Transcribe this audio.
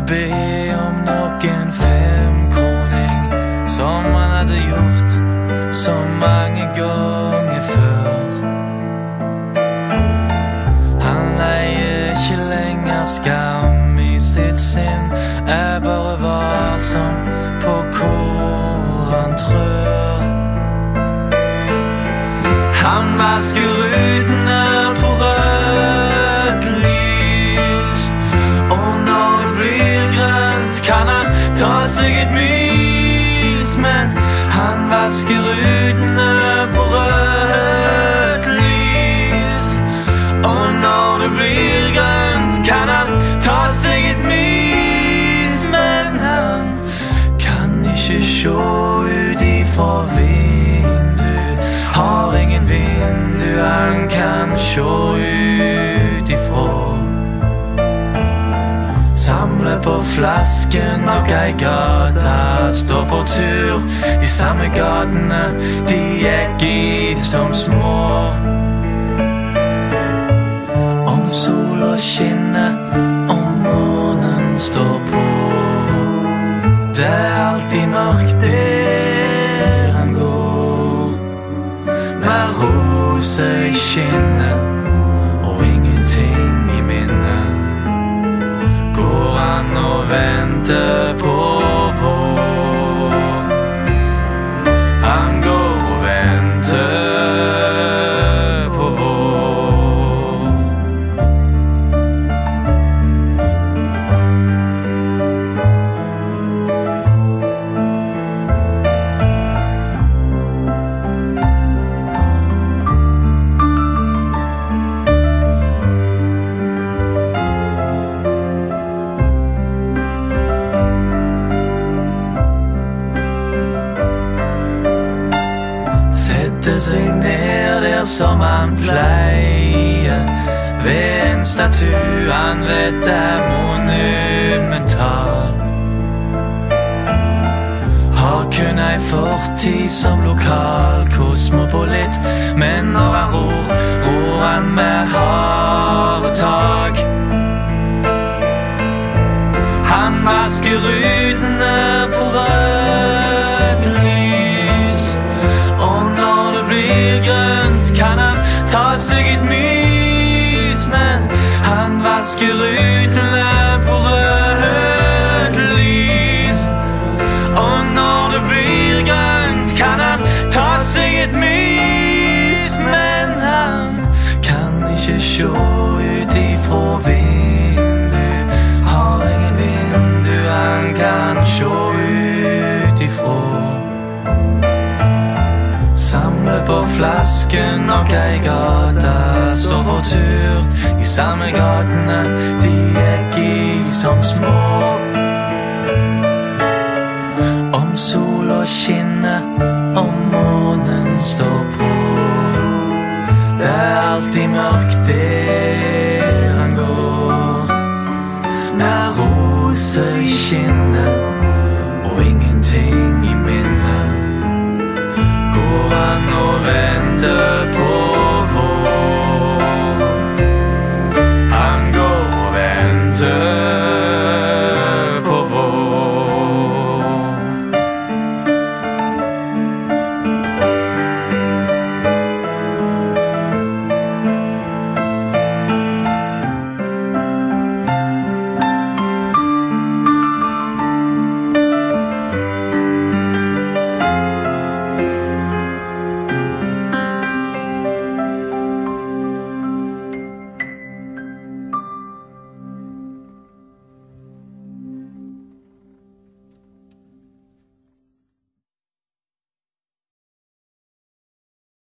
be om noen femkroning, som han hadde gjort så mange ganger før. Han leier ikke lenger skam i sitt sinn, er bare varsom på vasker rutene på rødt lys. Og når det blir grønt, kan han ta seg et mys. Men han kan ikke sjå ut ifra vindu. Har ingen vindu han kan sjå ut ifra. Samle på flasken nok ei gate. Står for tur i samme gatene de gikk i som små. Om sola skinner, om månen står på. Det er alltid mørkt der han går. Med roser i skinnet og ingenting i minnet. Går han og venter Sette seg ned der som han pleier. Ved en statue han vet er monumental. Har kun ei fortid som lokal kosmopolitt, Men når han ror, ror han med harde seg et mys Men han vasker rutene på rødt lys. Og når det blir grønt kan han ta seg et mys Men han kan ikke sjå ut ifra vindu Har ingen vindu han kan sjå flasken og ei gate. Står for tur i samme gatene de gikk i som små. Om sola skinner, om månen står på. Det er alltid mørkt der han går. Med roser i skinnet novela.